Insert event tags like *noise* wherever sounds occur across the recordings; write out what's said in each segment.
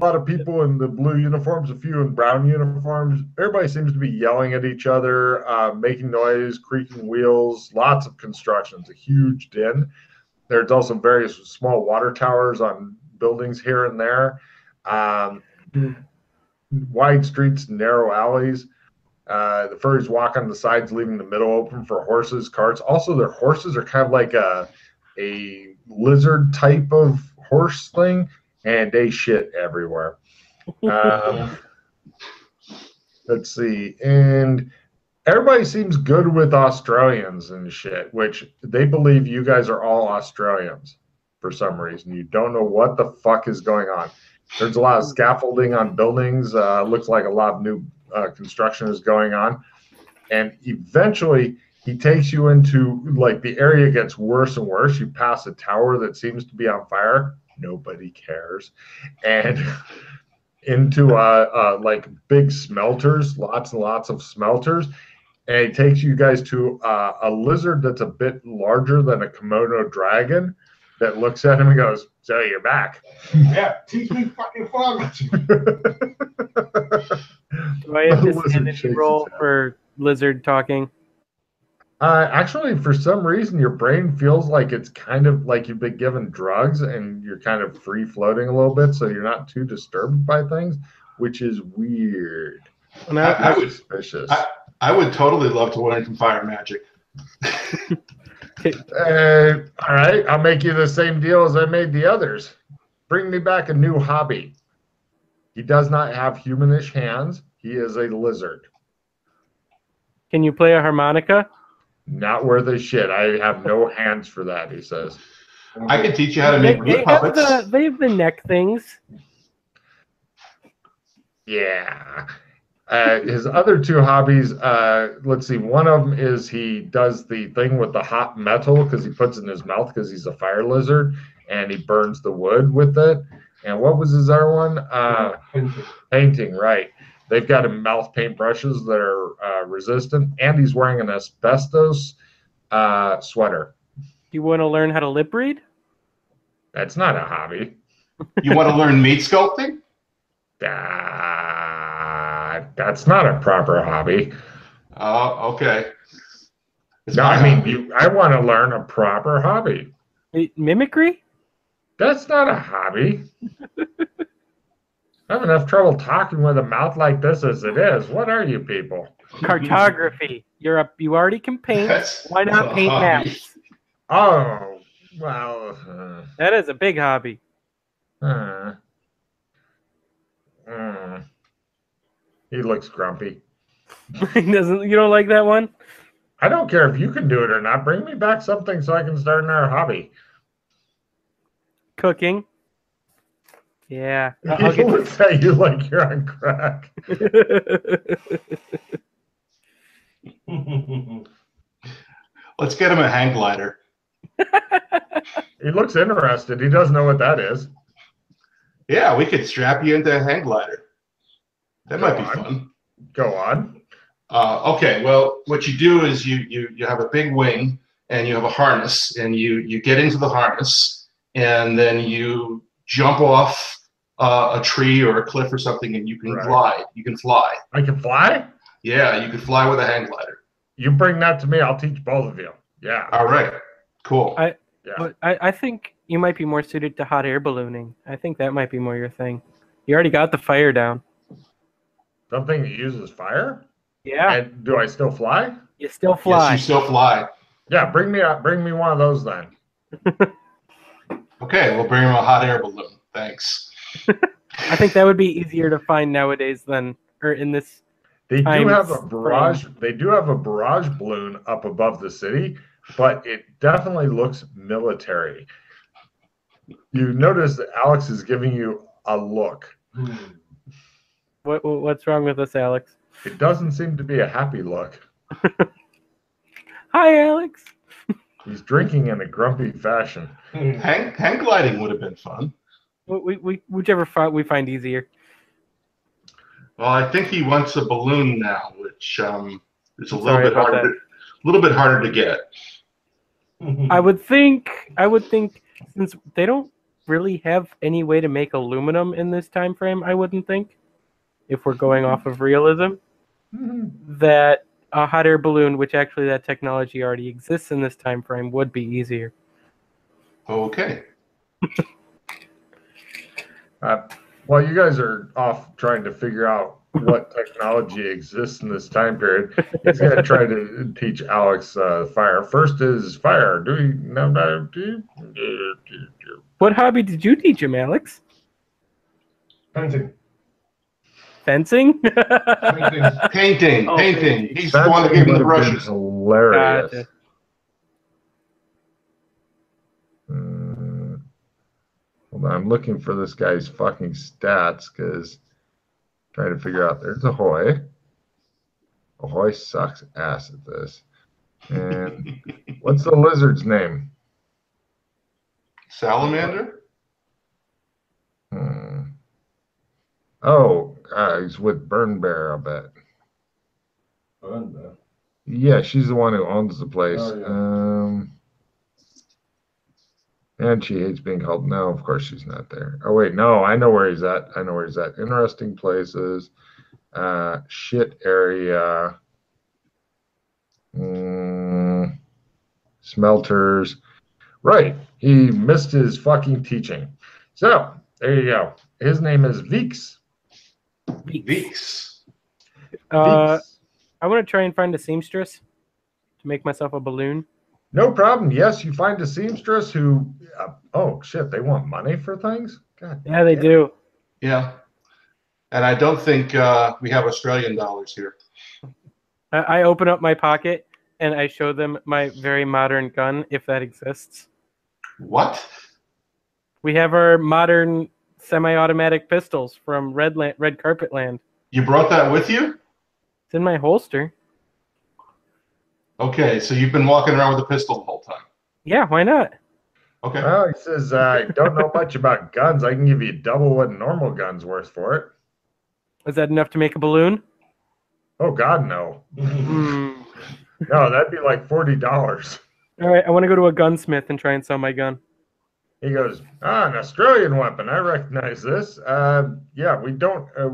lot of people in the blue uniforms, a few in brown uniforms. Everybody seems to be yelling at each other, uh, making noise, creaking wheels. Lots of construction. It's a huge din. There's also various small water towers on buildings here and there. Um, wide streets, narrow alleys. Uh, the furries walk on the sides, leaving the middle open for horses, carts. Also, their horses are kind of like a a lizard type of horse thing, and they shit everywhere. Um, *laughs* let's see, and everybody seems good with Australians and shit, which they believe you guys are all Australians for some reason. You don't know what the fuck is going on. There's a lot of scaffolding on buildings. Uh, looks like a lot of new uh, construction is going on. And eventually, he takes you into like the area gets worse and worse. You pass a tower that seems to be on fire. Nobody cares. And *laughs* into uh, uh, like big smelters, lots and lots of smelters. And it takes you guys to uh, a lizard that's a bit larger than a Komodo dragon that looks at him and goes, So you're back. *laughs* Yeah, teach me fucking frog. *laughs* Do I have The to lizard stand shakes any roll for lizard talking? Uh, actually, for some reason, your brain feels like it's kind of like you've been given drugs and you're kind of free floating a little bit, so you're not too disturbed by things, which is weird. And I- I, I would- Suspicious. I- I would totally love to learn some fire magic. *laughs* Uh, all right, I'll make you the same deal as I made the others. Bring me back a new hobby. He does not have humanish hands. He is a lizard. can you play a harmonica? Not worth a shit. I have no hands for that, he says. I could teach you how to They, make they wood have puppets. the they have the neck things. Yeah. Uh, his other two hobbies, uh, let's see, one of them is he does the thing with the hot metal because he puts it in his mouth because he's a fire lizard and he burns the wood with it. And what was his other one? Uh, painting, right. They've got him mouth paint brushes that are uh, resistant, and he's wearing an asbestos uh, sweater. You want to learn how to lip read? That's not a hobby. *laughs* You want to learn meat sculpting? Uh, that's not a proper hobby. Oh, okay. It's No, I mean, you, I want to learn a proper hobby. Mimicry? That's not a hobby. *laughs* I have enough trouble talking with a mouth like this as it is. What are you people? Cartography. You're up. You already can paint. That's Why not paint hobby. maps? Oh, well. Uh, That is a big hobby. uh, uh. He looks grumpy. *laughs* He Doesn't you don't like that one? I don't care if you can do it or not. Bring me back something so I can start another hobby. Cooking. Yeah. I'll I'll He get looks at you like you're on crack. *laughs* *laughs* Let's get him a hang glider. *laughs* He looks interested. He doesn't know what that is. Yeah, we could strap you into a hang glider. That might be on. fun. Go on. Uh, okay, well, what you do is you you you have a big wing and you have a harness, and you you get into the harness, and then you jump off uh, a tree or a cliff or something, and you can Right. glide. You can fly. I can fly? Yeah, you can fly with a hang glider. You bring that to me, I'll teach both of you. Yeah. All right, cool. I- Yeah. But I, I think you might be more suited to hot air ballooning. I think that might be more your thing. You already got the fire down. Something that uses fire? Yeah. And do I still fly? You still fly. Yes, fly. you still fly. Yeah, bring me out bring me one of those then. *laughs* Okay, we'll bring him a hot air balloon. Thanks. I think that would be easier to find nowadays than or in this. They do Times have a barrage they do have a barrage balloon up above the city, but it definitely looks military. You notice that Alex is giving you a look. What what- what's wrong with us, Alex? It doesn't seem to be a happy look. *laughs* Hi, Alex. He's drinking in a grumpy fashion. Hmm, hang hang gliding would have been fun. We, we, we whichever fi- we find easier. Well, I think he wants a balloon now, which um, is a little Sorry bit about harder. To, a little bit harder to get. *laughs* I would think I would think since they don't really have any way to make aluminum in this time frame. I wouldn't think, if we're going off of realism, *laughs* that a hot air balloon, which actually that technology already exists in this time frame, would be easier. Okay. *laughs* Uh, while you guys are off trying to figure out what *laughs* technology exists in this time period, he's going to try to teach Alex uh, fire. First is fire. Do we know that? Do What hobby did you teach him, Alex? Painting. Fencing? Painting. Painting, *laughs* Oh, painting. painting. He's the one that gave me the That would brushes. Hilarious. Gotcha. Hold on, I'm looking for this guy's fucking stats because trying to figure out. There's Ahoy. Ahoy sucks ass at this. And *laughs* what's the lizard's name? Salamander? Hmm. Oh, uh, he's with Burn Bear, I bet. Burn there. Yeah, she's the one who owns the place. Oh, yeah. Um, and she hates being called. No, of course she's not there. Oh wait, no, I know where he's at. I know where he's at. Interesting places. Uh, shit area. Mm, smelters. Right. He missed his fucking teaching. So there you go. His name is Veeks. Veeks. Uh, I want to try and find a seamstress to make myself a balloon. No problem. Yes, you find a seamstress who. Uh, oh shit! They want money for things. God. Yeah, they Yeah. do. Yeah. And I don't think uh, we have Australian dollars here. I, I open up my pocket and I show them my very modern gun, if that exists. What? We have our modern semi-automatic pistols from Red Land, Red Carpet Land. You brought that with you? It's in my holster. Okay, so you've been walking around with a pistol the whole time. Yeah, why not? Okay. Well, he says, uh, I don't know much about guns. I can give you double what normal guns worth for it. Is that enough to make a balloon? Oh, God, no. Hmm. No, that'd be like $40. All right, I want to go to a gunsmith and try and sell my gun. He goes, Ah, an Australian weapon. I recognize this. Uh, yeah, we don't, uh,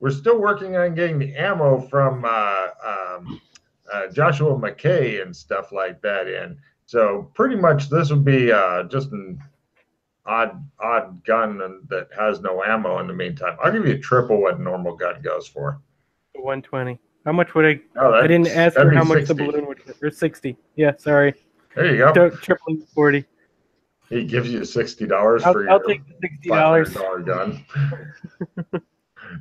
we're still working on getting the ammo from uh, um, uh, Joshua McKay and stuff like that in. So pretty much this would be uh, just an odd, odd gun and, that has no ammo in the meantime. I'll give you triple what a normal gun goes for. 120. How much would I? Oh, I didn't ask her how much 60. the balloon would. Or 60. Yeah, sorry. There you go. Triple 40. He gives you sixty dollars for your I'll take sixty dollars. $500 gun. *laughs*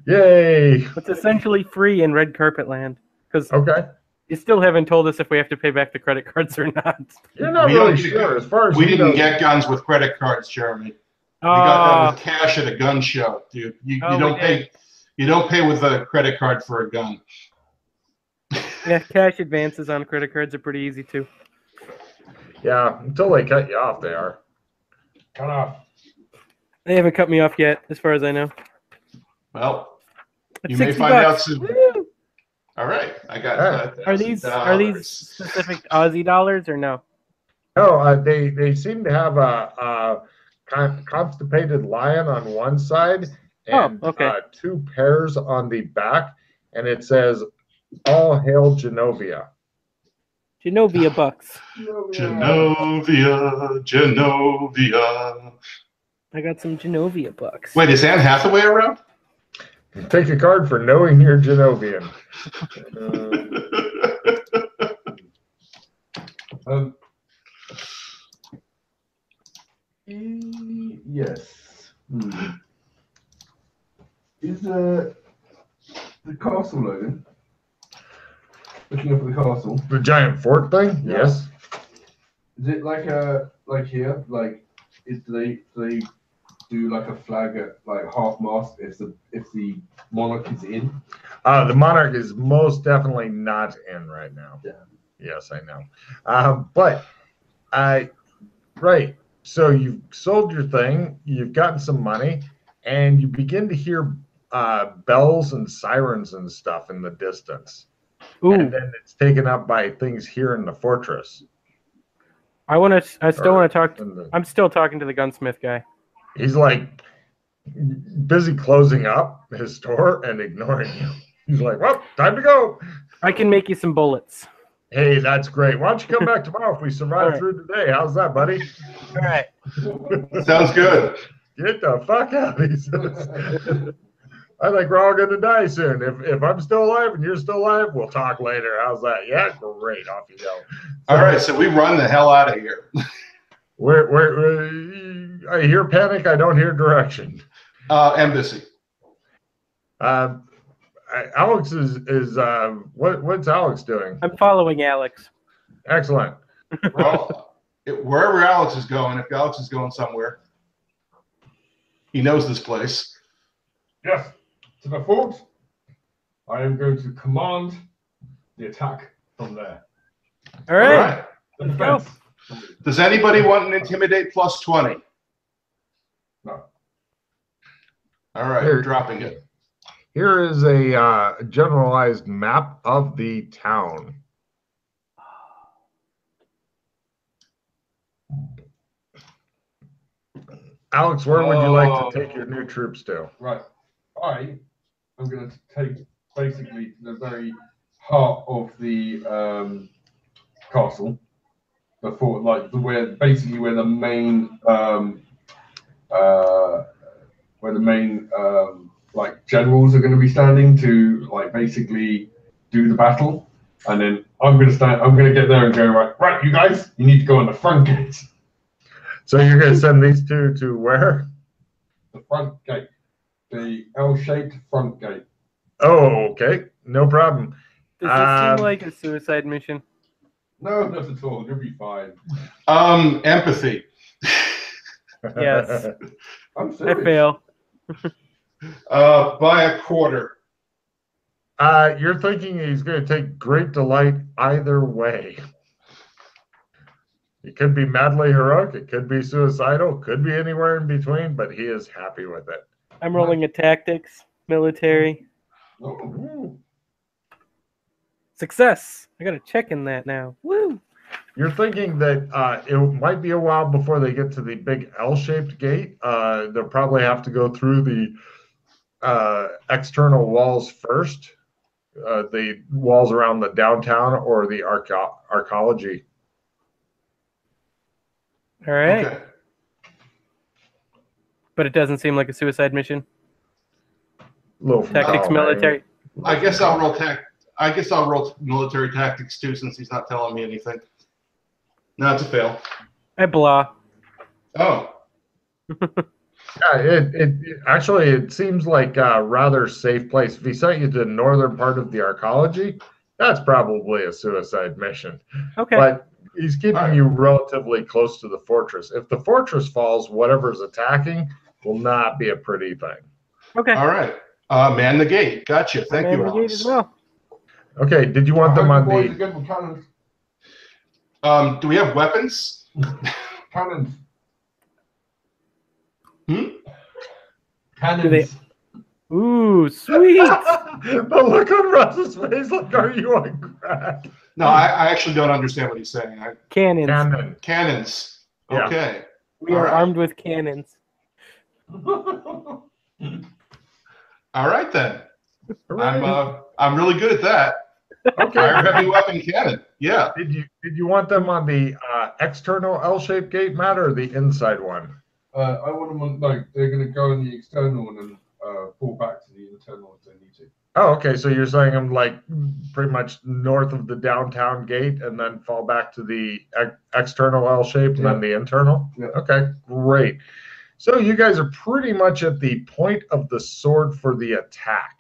Yay! It's essentially free in Red Carpet Land because Okay, you still haven't told us if we have to pay back the credit cards or not. you're not We really sure as far as We didn't know, get guns with credit cards, Jeremy. We got Ah, that with cash at a gun show, dude. You, Oh, you don't did. pay you don't pay with a credit card for a gun. yeah, cash advances on credit cards are pretty easy too. Yeah, until they cut you off, they are. Cut off. They haven't cut me off yet, as far as I know. Well, It's You may 60 find out soon. Woo! All right. I got Yeah. that. Are these are these specific Aussie dollars or no? No, uh, they they seem to have a, a constipated lion on one side Oh, and okay. uh, two pairs on the back, and it says "All hail Genovia." Genovia bucks. Genovia, Genovia. I got some Genovia bucks. Wait, is Anne Hathaway around? Take a card for knowing you're Genovian. Um, e- yes. Hmm. Is uh, the castle loading? Looking up at the castle. The giant fort thing? Yeah. Yes. Is it like a like here? Like, is do they do they do like a flag at like half mast if the if the monarch is in? Uh, the monarch is most definitely not in right now. Yeah. Yes, I know. Um, but I, right. So you've sold your thing, you've gotten some money, and you begin to hear uh, bells and sirens and stuff in the distance. Ooh, And then it's taken up by things here in the fortress. I want to. I still want to talk. in I'm still talking to the gunsmith guy. He's like busy closing up his store and ignoring you. He's like, well, time to go. I can make you some bullets. Hey, that's great. Why don't you come back tomorrow if we survive All right. through today? How's that, buddy? All right. Sounds good. Get the fuck out, he says. I think we're all going to die soon. If, if I'm still alive and you're still alive, we'll talk later. How's that? Yeah, great. Off you go. All right, so we run the hell out of here. Where, where, where, I hear panic. I don't hear direction. Uh, embassy. Um, I- Alex is is uh, what what's Alex doing? I'm following Alex. Excellent. Well, it- wherever Alex is going, if Alex is going somewhere, he knows this place. Yes, to the fort. I am going to command the attack from there. All All right. right. Let's go. Defense. Does anybody want an intimidate plus 20? No. All right, Here. dropping it. Here is a uh, generalized map of the town. Alex, where would you like Oh. to take your new troops to? Right. I am going to take basically the very heart of the um, castle. The fort, like the where basically where the main um, uh, where the main um, like generals are going to be standing to like basically do the battle, and then I'm going to stand. I'm going to get there and go right. Right, you guys, you need to go on the front gate. So you're going to send these two to where? The front gate, the L-shaped front gate. Oh, okay, no problem. Does this Um, seem like a suicide mission? No, not at all. You'll be fine. Um, empathy. Yes. *laughs* I'm I fail. Uh, by a quarter. Uh, you're thinking he's going to take great delight either way. It could be madly heroic, it could be suicidal, could be anywhere in between, but he is happy with it. I'm rolling a tactics, military. Oh, Ooh. Success. I got a check in that now. Woo. You're thinking that uh, it might be a while before they get to the big L-shaped gate. Uh, they'll probably have to go through the uh, external walls first, uh, the walls around the downtown or the archae- archaeology. All right. Okay. But it doesn't seem like a suicide mission. Little Tactics, military. I guess I'll roll tac. I guess I'll roll military tactics too, since he's not telling me anything. No, it's a fail. I blah. Oh, *laughs* Yeah, it, it, it- actually it seems like a rather safe place. If he sent you to the northern part of the archaeology, that's probably a suicide mission. Okay. But he's keeping Alright. you relatively close to the fortress. If the fortress falls, whatever's attacking will not be a pretty thing. okay. all right. Uh, man the gate. Gotcha. Thank you. Man you, brigade Alex. as well. Okay, did you want them on boys the? are with cannons. Um, do we have weapons? *laughs* Cannons. Hmm? Cannons. Do they- Ooh, sweet. *laughs* the look on Russ's face, like, are you on crack? No, I, I actually don't understand what he's saying. I, cannons. Cannon. cannons. Yeah. Okay. we are Alright. armed with cannons. *laughs* All right then. I'm uh, I'm really good at that. Fire okay. heavy weapon cannon. Yeah. Did you did you want them on the uh, external L-shaped gate, Matt, or the inside one? uh, I want them on. No, they're going to go in the external one and uh, pull back to the internal if they need to. Oh, okay. So you're saying I'm like pretty much north of the downtown gate and then fall back to the ex- external L shape and then the internal? Yeah. Okay, great. So you guys are pretty much at the point of the sword for the attack.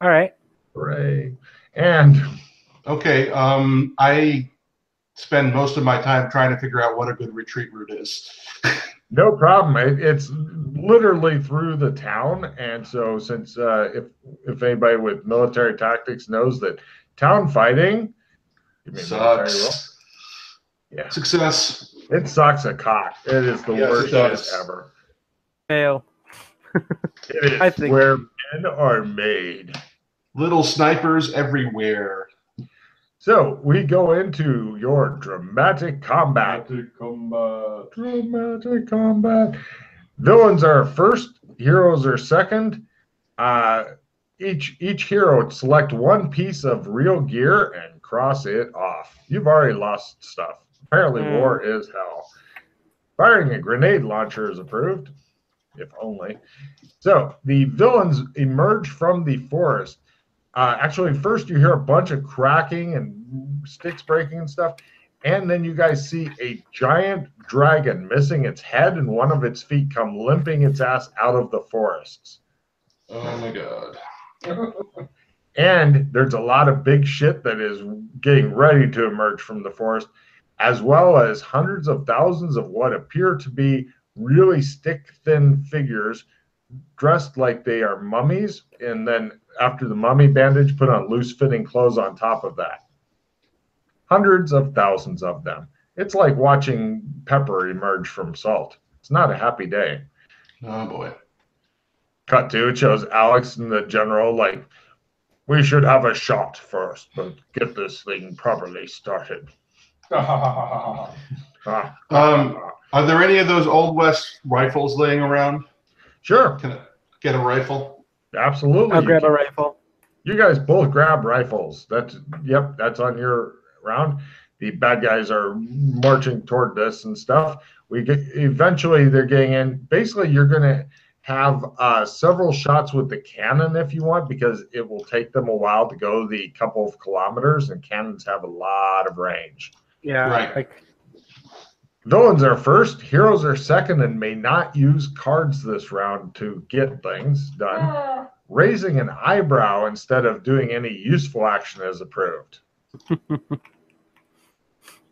All right. Hooray. And Okay. Um, I spend most of my time trying to figure out what a good retreat route is. no problem. It, it's literally through the town. And so since uh, if if anybody with military tactics knows that town fighting give me a military roll. Sucks. Yeah. Success. It sucks a cock. It is the Yes, worst does. shit ever. Fail. It is *laughs* I think- where men are made. Little snipers everywhere. So we go into your dramatic combat. Dramatic combat. Dramatic combat. Villains are first, heroes are second. Uh, each each hero select one piece of real gear and cross it off. You've already lost stuff. Apparently, Hmm. war is hell. Firing a grenade launcher is approved, if only. So the villains emerge from the forest. Uh, actually, first you hear a bunch of cracking and sticks breaking and stuff, and then you guys see a giant dragon missing its head and one of its feet come limping its ass out of the forests. Oh my god. *laughs* And there's a lot of big shit that is getting ready to emerge from the forest, as well as hundreds of thousands of what appear to be really stick thin figures dressed like they are mummies. And then after the mummy bandage, put on loose fitting clothes on top of that. Hundreds of thousands of them. It's like watching pepper emerge from salt. It's not a happy day. Oh boy. Cut to it shows Alex and the general like, we should have a shot first, but get this thing properly started. *laughs* Ah, Um, Are there any of those old west rifles laying around? sure, Can I get a rifle? Absolutely. I'll You, grab a rifle. you guys both grab rifles. That's yep, that's on your round. The bad guys are marching toward this and stuff. We get eventually they're getting in. Basically, you're gonna have uh, several shots with the cannon if you want, because it will take them a while to go the couple of kilometers, and cannons have a lot of range. Yeah. Right. Like, Villains are first, heroes are second, and may not use cards this round to get things done. Raising an eyebrow instead of doing any useful action is approved. *laughs*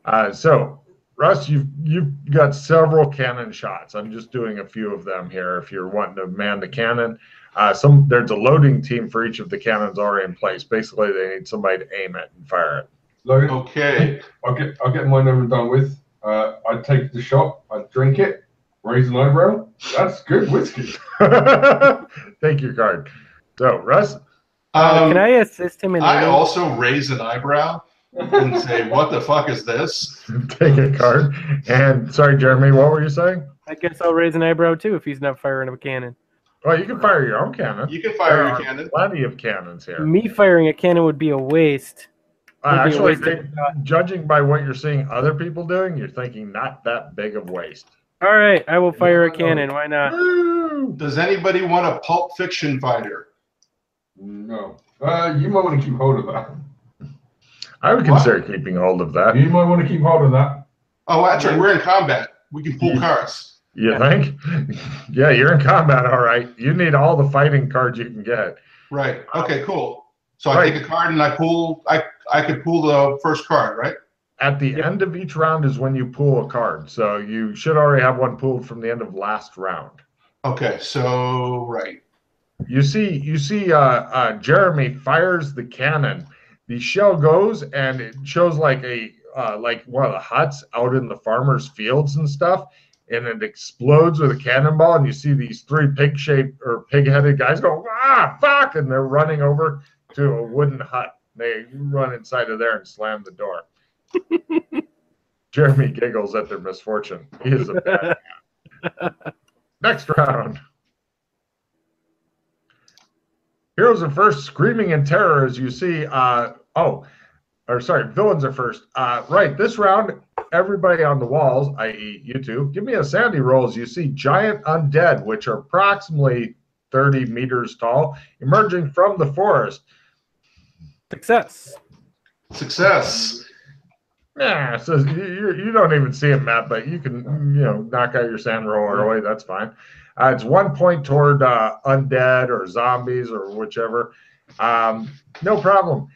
uh, so, Russ, you've you've got several cannon shots. I'm just doing a few of them here. If you're wanting to man the cannon, uh, some there's a loading team for each of the cannons already in place. Basically, they need somebody to aim it and fire it. Okay. I'll get I'll get mine over done with. Uh, I take the shot, I'd drink it, raise an eyebrow. That's good whiskey. Take your card. So, Russ, uh, Um, can I assist him in I looting? also raise an eyebrow and say, "What the fuck is this?" *laughs* take a card. And sorry, Jeremy, what were you saying? I guess I'll raise an eyebrow too if he's not firing a cannon. Well, you can fire your own cannon. You can fire There your are cannon. Plenty of cannons here. Me firing a cannon would be a waste. Uh, would be a actually, waste of they- judging by what you're seeing other people doing, you're thinking not that big of waste. All right, I will fire a No. cannon. Why not? Does anybody want a Pulp Fiction fighter? No. Uh, you might want to keep hold of that. I would What? consider keeping hold of that. You might want to keep hold of that. Oh, that's right. We're in combat. We can pull cards. You think? *laughs* yeah, you're in combat, all right. You need all the fighting cards you can get. Right. Okay. Cool. So I take a card and I pull. I I could pull the first card, right? At the Yep. end of each round is when you pull a card. So you should already have one pulled from the end of last round. Okay. So right. You see, you see, uh, uh, Jeremy fires the cannon. The shell goes and it shows like a uh, like one of the huts out in the farmers' fields and stuff, and it explodes with a cannonball. And you see these three pig-shaped or pig-headed guys go ah fuck, and they're running over to a wooden hut. They run inside of there and slam the door. *laughs* Jeremy giggles at their misfortune. He is a bad man. *laughs* Next round. Heroes are first, screaming in terror as you see. Uh, oh, or sorry, villains are first. Uh, right, this round, everybody on the walls, i.e., you two, give me a sandy roll as you see giant undead, which are approximately 30 meters tall, emerging from the forest. Success. Success. Yeah, so you, you don't even see it, Matt, but you can, you know, knock out your sand roll early. That's fine. Uh, it's one point toward uh, undead or zombies or whichever. Um, no problem.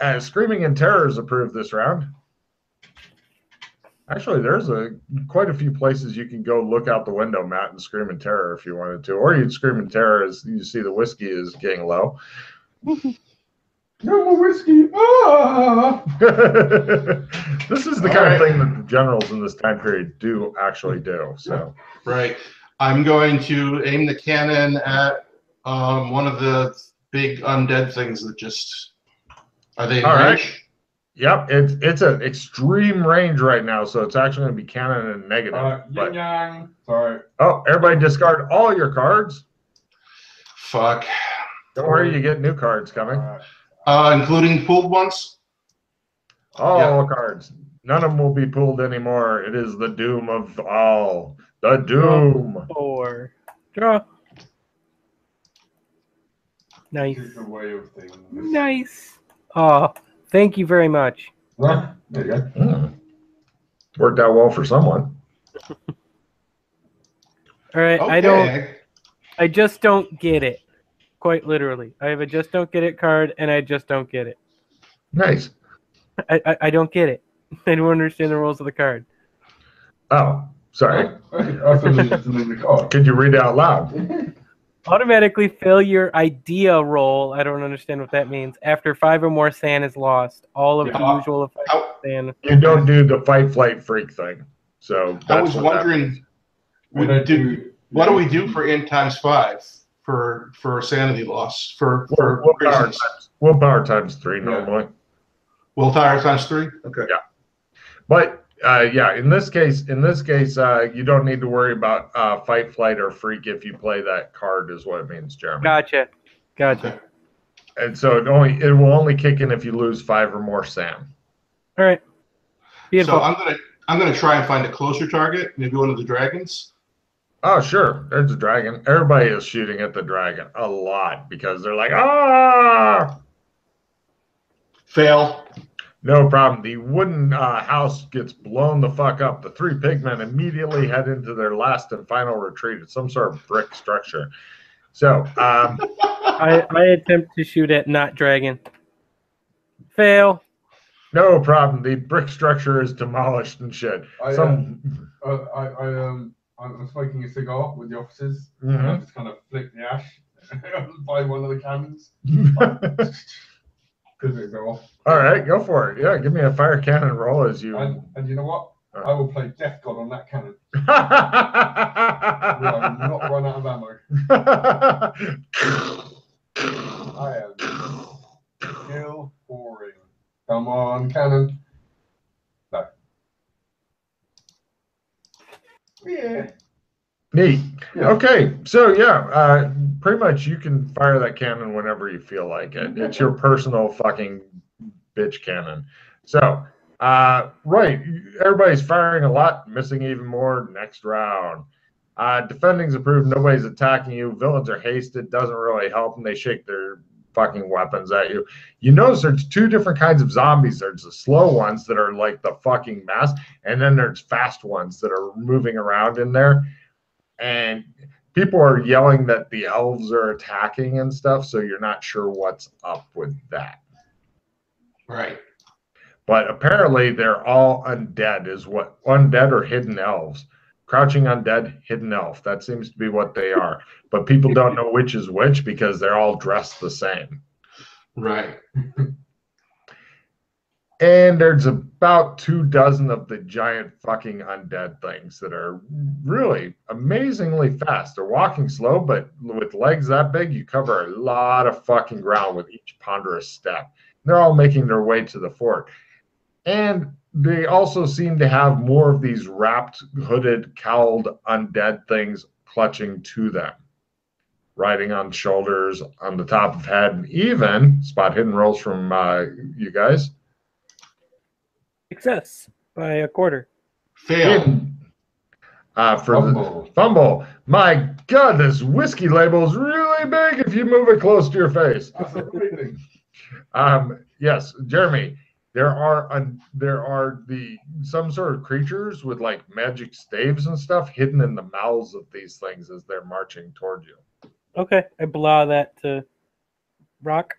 Uh, Screaming in Terror is approved this round. Actually, there's a quite a few places you can go look out the window, Matt, and scream in terror if you wanted to, or you'd scream in terror as you see the whiskey is getting low. *laughs* No more whiskey. Ah! *laughs* this is the All kind right. of thing that the generals in this time period do actually do. So, Right. I'm going to aim the cannon at um, one of the big undead things that just. Are they in All right. range? Yep, it's it's an extreme range right now, so it's actually going to be cannon and negative. Uh, but yang. Sorry. oh, everybody discard all your cards. Fuck. Don't worry, you get new cards coming. Alright. Uh, including pulled ones. All Yeah. cards. None of them will be pulled anymore. It is the doom of all. The doom. Four. Draw. Nice. The way of things. Nice. Oh, thank you very much. Right, there you go. Hmm. Worked out well for someone. *laughs* All right, Okay. I don't. I just don't get it. Quite literally, I have a just don't get it card, and I just don't get it. Nice. I, I, I don't get it. *laughs* I don't understand the rules of the card. Oh, sorry. I thought it was in the card. Oh, could you read it out loud? *laughs* Automatically fill your idea roll. I don't understand what that means. After five or more sand is lost, all of the Yeah. usual effects I, sand. You don't do the fight, flight, freak thing. So I was what that wondering, means. we don't do, do- what do we do for n times five for for sanity loss for Will- for willpower reasons? times, willpower times three normally. Willpower times three. Okay. Yeah. But uh, yeah, in this case, in this case, uh, you don't need to worry about uh, fight, flight, or freak if you play that card. Is what it means, Jeremy. Gotcha. Gotcha. Okay. And so it only it will only kick in if you lose five or more Sam. All right. Beautiful. So I'm gonna I'm gonna try and find a closer target, maybe one of the dragons. Oh sure, there's a dragon. Everybody is shooting at the dragon a lot because they're like, ah, Fail. no problem. The wooden uh, house gets blown the fuck up. The three pigmen immediately head into their last and final retreat. It's some sort of brick structure. So um, *laughs* I, I attempt to shoot at not dragon. Fail. no problem. The brick structure is demolished and shit. I, uh, Some Uh, I, I um, I'm smoking a cigar with the officers. And I just kind of flick the ash *laughs* by one of the cannons *laughs* because it go off. All right, go for it. Yeah, give me a fire cannon roll as you. And, and you know what? Uh. I will play Death God on that cannon. *laughs* I will not run out of ammo. I am kill pouring. Come on, cannon. Yeah. Neat. Yeah. Okay, so yeah, uh, pretty much you can fire that cannon whenever you feel like it. It's your personal fucking bitch cannon. So, uh, right, everybody's firing a lot, missing even more next round. Uh, defending's approved. Nobody's attacking you. Villains are hasted. Doesn't really help, and they shake their fucking weapons at you. You notice there's two different kinds of zombies. There's the slow ones that are like the fucking mess, and then there's fast ones that are moving around in there. And people are yelling that the elves are attacking and stuff, so you're not sure what's up with that. Right. But apparently they're all undead, is what undead or hidden elves. Crouching undead, hidden elf. That seems to be what they are. But people don't know which is which because they're all dressed the same. Right. And there's about two dozen of the giant fucking undead things that are really amazingly fast. They're walking slow, but with legs that big, you cover a lot of fucking ground with each ponderous step. They're all making their way to the fort. And they also seem to have more of these wrapped, hooded, cowled undead things clutching to them, riding on shoulders, on the top of head, and even spot hidden rolls from uh, you guys. Success by a quarter. Fail. Hidden. Uh, for the Fumble. fumble. My God, this whiskey label is really big if you move it close to your face. That's a great thing. Um, yes, Jeremy. There are un, there are the some sort of creatures with like magic staves and stuff hidden in the mouths of these things as they're marching toward you. Okay, I blah that to rock.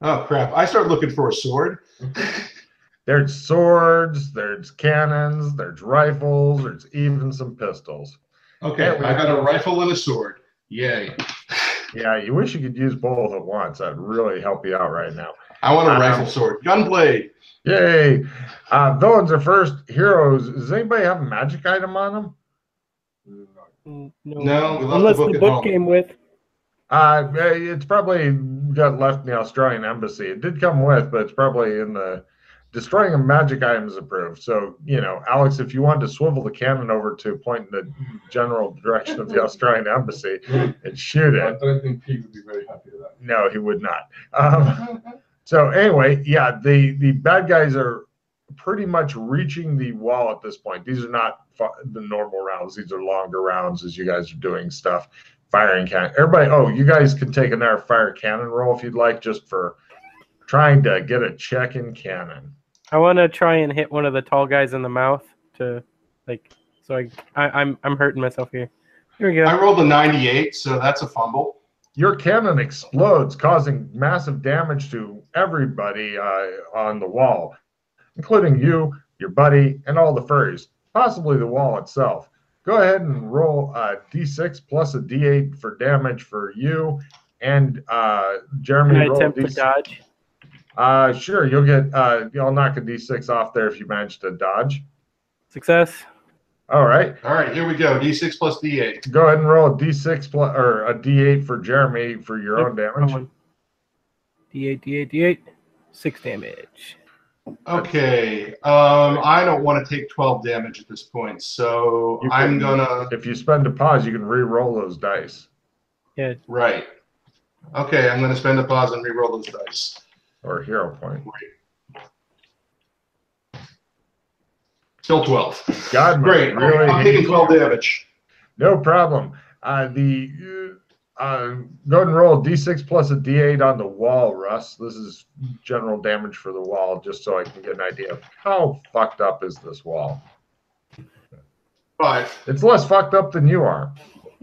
Oh crap! I start looking for a sword. *laughs* There's swords, there's cannons, there's rifles, there's even some pistols. Okay, I got a rifle and a sword. Yay! *laughs* Yeah, you wish you could use both at once. That'd really help you out right now. I want a Um, rifle sword. Gunblade. Yay! Uh, villains are first. Heroes. Does anybody have a magic item on them? No, No, unless the book the book came with. Uh, it's probably got left in the Australian embassy. It did come with, but it's probably in the destroying a magic item is approved. So, you know, Alex, if you wanted to swivel the cannon over to point in the general direction of the *laughs* Australian embassy and shoot it, I don't think Pete would be very happy with that. no, he would not. Um, *laughs* so anyway, yeah, the the bad guys are pretty much reaching the wall at this point. These are not fu- the normal rounds; these are longer rounds as you guys are doing stuff, firing cannon. Everybody, oh, you guys can take another fire cannon roll if you'd like, just for trying to get a check in cannon. I want to try and hit one of the tall guys in the mouth to, like, so I, I I'm I'm hurting myself here. Here we go. I rolled a 98, so that's a fumble. Your cannon explodes, causing massive damage to everybody uh, on the wall, including you, your buddy, and all the furries, possibly the wall itself. Go ahead and roll a d6 plus a d8 for damage for you, and uh, Jeremy. Can I attempt to D6. dodge? Uh, sure, you'll get. Uh, you'll knock a d6 off there if you manage to dodge. Success. All right, All right, here we go. D6 plus D8. go ahead and roll a d6 plus or a d8 for Jeremy for your own damage. D8, D8, D8. Six damage. Okay. Um, I don't want to take 12 damage at this point, so You I'm can- gonna. If you spend a pause, you can re-roll those dice. Yeah. Right. Okay, I'm gonna spend a pause and re-roll those dice. or hero point. Still 12. God, Great. really? I'm taking 12 damage. No problem. Uh, the uh, go ahead and roll a d6 plus a d8 on the wall, Russ. This is general damage for the wall, just so I can get an idea of how fucked up is this wall. Five. It's less fucked up than you are.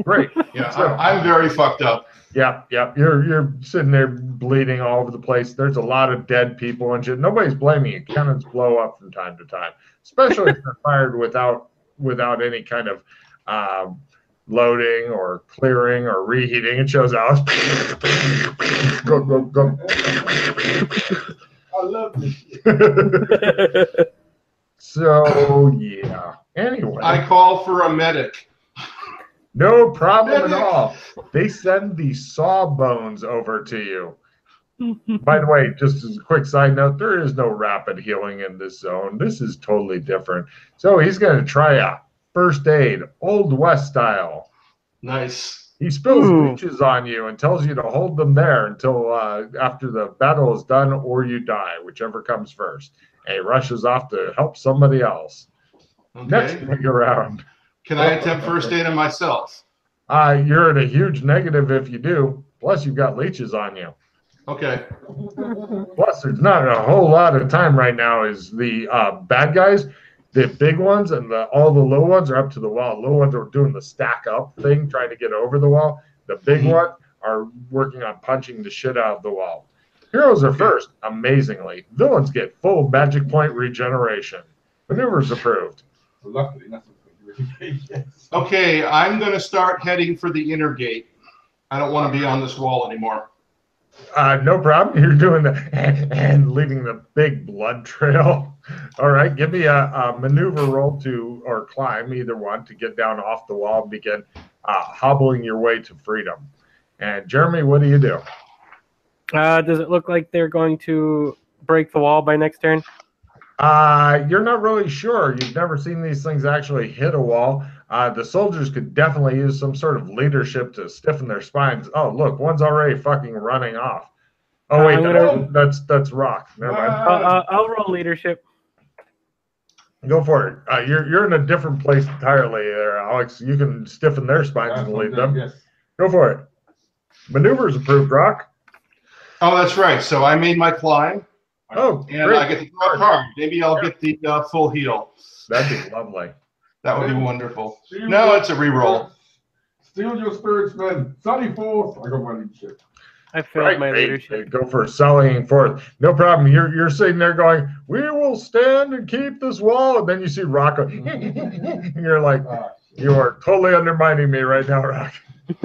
Great. *laughs* Yeah, I'm, I'm very fucked up. Yep, yep. You're you're sitting there bleeding all over the place. There's a lot of dead people and shit. Nobody's blaming it. Cannons blow up from time to time, especially if they're fired without without any kind of um, loading or clearing or reheating. It shows out. go go go. I love this *laughs* so yeah. Anyway, I call for a medic. no problem at all. They send the sawbones over to you. By the way, just as a quick side note, there is no rapid healing in this zone. This is totally different. So he's going to try a first aid, Old West style. Nice. He spills Ooh. leeches on you and tells you to hold them there until uh, after the battle is done or you die, whichever comes first. And he rushes off to help somebody else. Next Okay. thing around, Can I attempt first aid on myself? uh, you're at a huge negative if you do. Plus, you've got leeches on you. Okay. Plus, there's not a whole lot of time right now. Is the uh, bad guys, the big ones, and the, all the little ones are up to the wall. Little ones are doing the stack up thing, trying to get over the wall. The big Mhm. one are working on punching the shit out of the wall. Heroes are first, amazingly. Villains get full magic point regeneration. Maneuvers approved. Luckily, that's what we really *laughs* yes. Okay, I'm gonna start heading for the inner gate. I don't want to be on this wall anymore. Uh, no problem. *laughs* You're doing the and leaving the big blood trail. *laughs* All right, give me a, a maneuver roll to or climb either one to get down off the wall and begin uh, hobbling your way to freedom. And Jeremy, what do you do? Uh, does it look like they're going to break the wall by next turn? Uh, you're not really sure. You've never seen these things actually hit a wall. Uh, the soldiers could definitely use some sort of leadership to stiffen their spines. Oh, look, one's already fucking running off. Oh wait, I'm no, gonna- that's that's rock. Never mind. Uh, uh, I'll roll leadership. Go for it. Uh, you're you're in a different place entirely there, Alex. You can stiffen their spines That's and lead them. Yes. Go for it. Maneuvers approved, Rock. Oh, that's right. So I made my climb, Oh, and great. I get the top card. Maybe I'll get the uh, full heal. That'd be lovely. That would be wonderful. Steal No, it's a reroll. Steel your spirits, men. Sunny forth. I got my leadership. I failed Right, my great. leadership. Go for sallying forth. No problem. You're you're sitting there going, "We will stand and keep this wall," and then you see Rock. *laughs* and you're like, Ah, "You are totally undermining me right now, Rock." *laughs*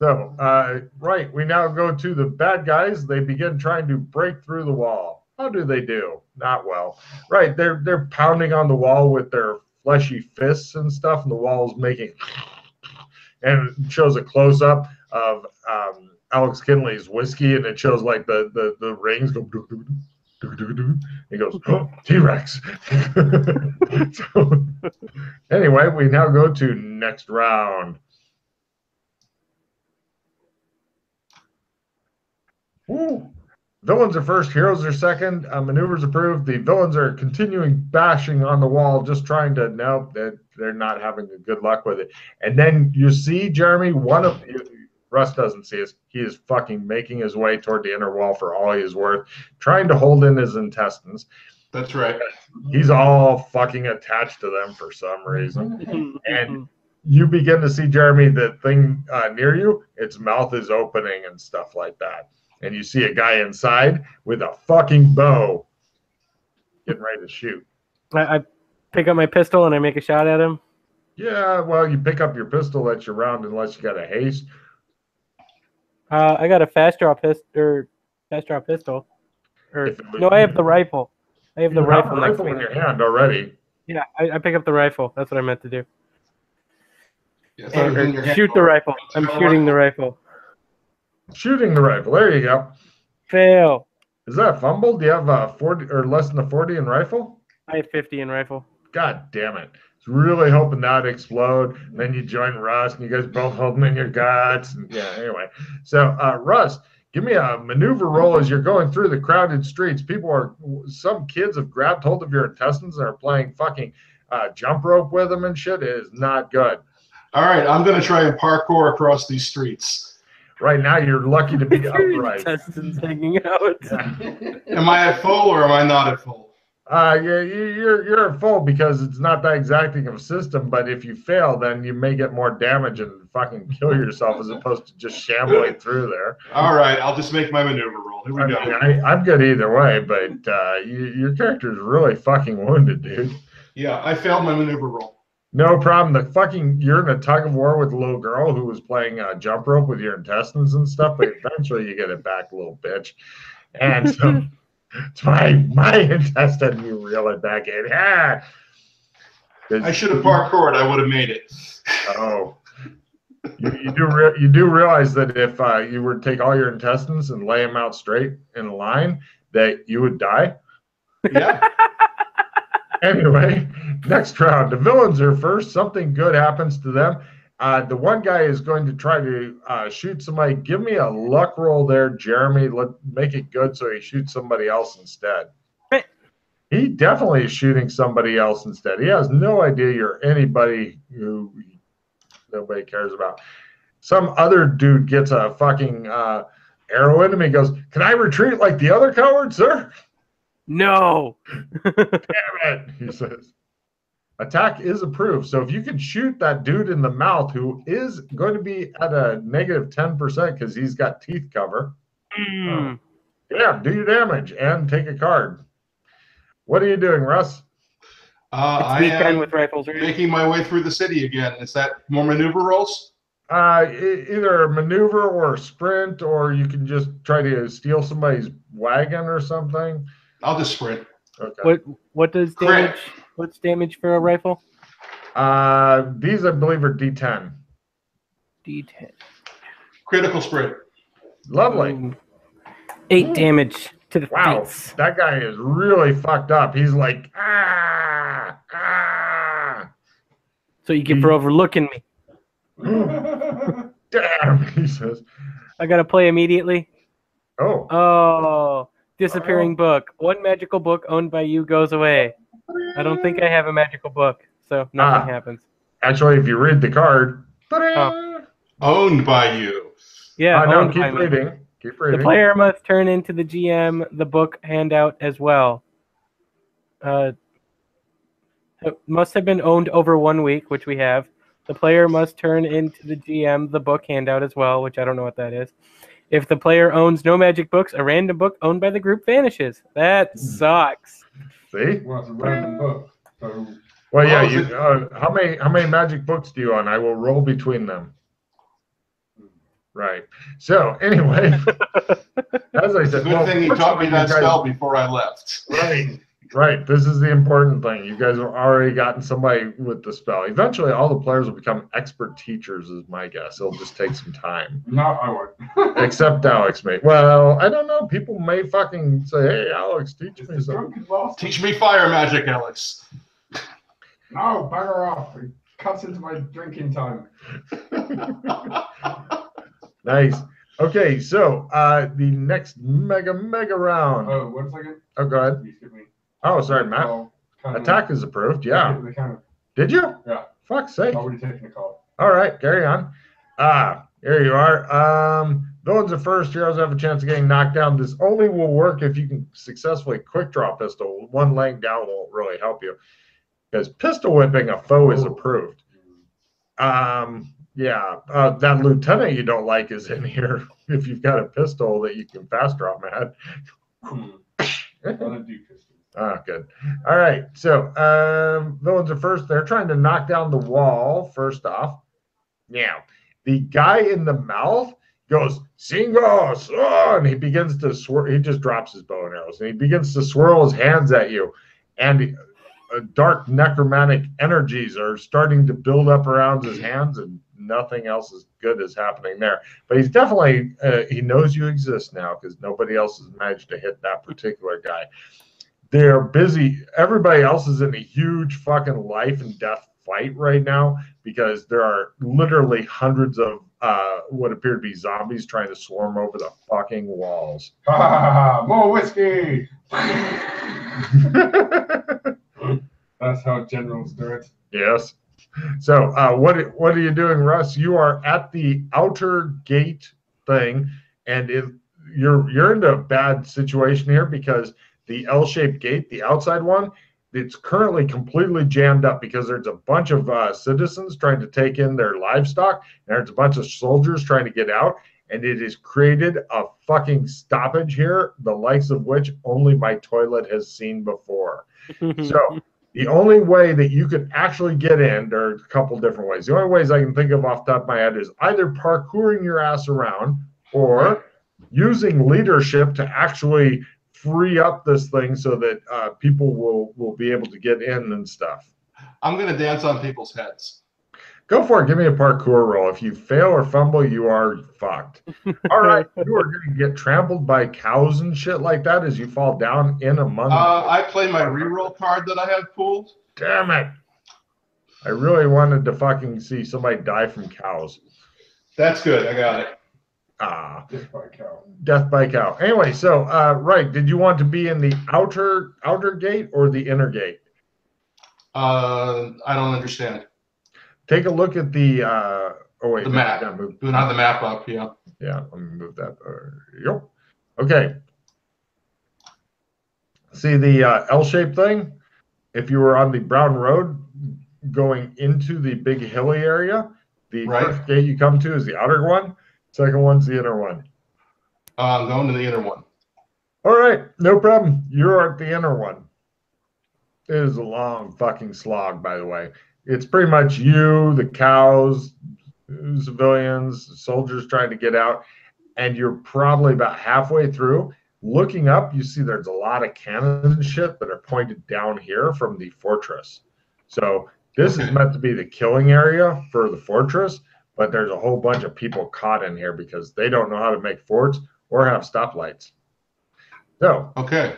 So, uh, right, we now go to the bad guys. They begin trying to break through the wall. How do they do? Not well. Right, they're they're pounding on the wall with their fleshy fists and stuff, and the wall is making. *laughs* And shows a close up of um, Alex Kinley's whiskey, and it shows like the the, the rings go. He goes, oh, T Rex. *laughs* so, anyway, we now go to next round. Woo. Villains are first, heroes are second. Uh, maneuvers approved. The villains are continuing bashing on the wall, just trying to. Nope, they're, they're not having a good luck with it. And then you see, Jeremy, one of Russ doesn't see us. He is fucking making his way toward the inner wall for all he is worth, trying to hold in his intestines. That's right. He's all fucking attached to them for some reason. *laughs* And you begin to see Jeremy, the thing uh, near you, its mouth is opening and stuff like that. And you see a guy inside with a fucking bow getting ready to shoot. I, I pick up my pistol and I make a shot at him. Yeah, well, you pick up your pistol, that's your round, unless you got a haste. Uh, I got a fast draw pistol or fast draw pistol. Or was- no, I have the rifle. I have the You have rifle a next rifle in me. your hand already. Yeah, I, I pick up the rifle. That's what I meant to do. Yeah, I And- was in or your hand. shoot the rifle. I'm shooting the rifle. Shooting the rifle. There you go. Fail. Is that fumble? Do you have a 40 or less than a 40 in rifle? I have 50 in rifle. God damn it. It's really hoping that'd explode. And then you join Russ and you guys both hold them in your guts. And yeah, anyway. So, uh, Russ, give me a maneuver roll as you're going through the crowded streets. People are, some kids have grabbed hold of your intestines and are playing fucking uh, jump rope with them and shit. It is not good. All right, I'm going to try and parkour across these streets. Right now, you're lucky to be *laughs* Your upright. intestines hanging out. *laughs* Am I at full or am I not at full? Uh, yeah, you- you're you're at full because it's not that exacting of a system. But if you fail, then you may get more damage and fucking kill yourself as opposed to just shambling *laughs* through there. All right, I'll just make my maneuver roll. Here we I go. mean, I, I'm good either way, but uh, you, your character is really fucking wounded, dude. Yeah, I failed my maneuver roll. No problem. The fucking you're in a tug of war with a little girl who was playing uh, jump rope with your intestines and stuff, but eventually you get it back, little bitch. And so *laughs* it's my my intestine, you reel it back in. Yeah. I should have parkoured. I would have made it. Oh, you, you do re- you do realize that if uh, you were to take all your intestines and lay them out straight in a line, that you would die. Yeah. Anyway, *laughs* next round, the villains are first. Something good happens to them. Uh, the one guy is going to try to uh, shoot somebody. Give me a luck roll there, Jeremy. Let make it good so he shoots somebody else instead. Right. He definitely is shooting somebody else instead. He has no idea you're anybody who nobody cares about. Some other dude gets a fucking uh, arrow into me. Goes, "Can I retreat like the other coward, sir?" No. *laughs* Damn it, he says. Attack is approved. So if you can shoot that dude in the mouth who is going to be at a negative 10% because he's got teeth cover, Mm. yeah, do your damage and take a card. What are you doing, Russ? Uh, I am with rifles, right? making my way through the city again. Is that more maneuver rolls? Uh, e- either a maneuver or a sprint, or you can just try to steal somebody's wagon or something. I'll just sprint. Okay. What what does Crit. Damage? What's damage for a rifle? Uh, these I believe are D10. D10. Critical sprint. Lovely. Eight damage to the Wow, face. that guy is really fucked up. He's like, ah, ah. So you get for overlooking me. *gasps* Damn, he says. I gotta play immediately. Oh, Oh, disappearing book. One magical book owned by you goes away. I don't think I have a magical book, so nothing Ah. happens. actually, if you read the card, Owned by you. Yeah, uh, no, owned keep by me. reading. The player must turn into the GM the book handout as well. Uh, it must have been owned over one week, which we have. The player must turn into the GM the book handout as well, which I don't know what that is. If the player owns no magic books, a random book owned by the group vanishes. That sucks. See? Well, it's a random book. So Well, yeah. You, uh, how many how many magic books do you own? I will roll between them. Right. So anyway, *laughs* as I said, good well, thing he taught me that spell before I left. Right. Right. This is the important thing. You guys have already gotten somebody with the spell. Eventually, all the players will become expert teachers, is my guess. It'll just take some time. No, I won't. *laughs* Except Alex may. Well, I don't know. People may fucking say, "Hey, Alex, teach It's me the something." Teach me fire magic, Alex. No, bugger off. It cuts into my drinking time. *laughs* Nice. Okay, so uh the next mega mega round. Oh, one second. Oh, go ahead. You skip me. Oh, sorry, Matt. Attack is approved. Yeah. Did you? Yeah. Fuck's sake. Already taken a call. All right, carry on. Ah, here you are. Um, villains are first. Heroes have a chance of getting knocked down. This only will work if you can successfully quick draw pistol. One laying down won't really help you because pistol whipping a foe is approved. Um, yeah, uh, that lieutenant you don't like is in here. *laughs* If you've got a pistol that you can fast draw, man. Ah, good. All right. So, um, villains are first. They're trying to knock down the wall. First off, now the guy in the mouth goes "Singos," oh, and he begins to swirl. He just drops his bow and arrows, and he begins to swirl his hands at you, and uh, dark necromantic energies are starting to build up around his hands, and nothing else is good is happening there. But he's definitely uh, he knows you exist now because nobody else has managed to hit that particular guy they're busy. Everybody else is in a huge fucking life and death fight right now because there are literally hundreds of uh, what appear to be zombies trying to swarm over the fucking walls. *laughs* More whiskey! *laughs* That's how generals do it. yes. So uh, what what are you doing, Russ? You are at the outer gate thing, and it, you're you're in a bad situation here because the L-shaped gate, the outside one, it's currently completely jammed up because there's a bunch of uh, citizens trying to take in their livestock, and there's a bunch of soldiers trying to get out, and it has created a fucking stoppage here, the likes of which only my toilet has seen before. *laughs* So the only way that you could actually get in, there are a couple different ways. The only ways I can think of off the top of my head is either parkouring your ass around or using leadership to actually free up this thing so that uh, people will will be able to get in and stuff. I'm gonna dance on people's heads. Go for it. Give me a parkour roll. If you fail or fumble, you are fucked. *laughs* All right, you are going to get trampled by cows and shit like that as you fall down in among. Uh, I play my reroll card that I have pulled. Damn it! I really wanted to fucking see somebody die from cows. That's good. I got it. Ah, Just by cow. death by cow. Anyway, so uh, right, did you want to be in the outer outer gate or the inner gate? Uh, I don't understand. Take a look at the. Uh, oh wait, The no, map. Gotta move- Do not the map up. Yeah. Yeah, let me move that. Uh, yep. Okay. See the uh, L-shaped thing? If you were on the Brown Road going into the big hilly area, the Right. first gate you come to is the outer one. Second one's the inner one. Uh, I'm going to the inner one. All right, no problem. You're at the inner one. It is a long fucking slog, by the way. It's pretty much you, the cows, civilians, soldiers trying to get out, and you're probably about halfway through. Looking up, you see there's a lot of cannon and shit that are pointed down here from the fortress. So this is meant to be the killing area for the fortress, but there's a whole bunch of people caught in here because they don't know how to make forts or have stoplights. So Okay.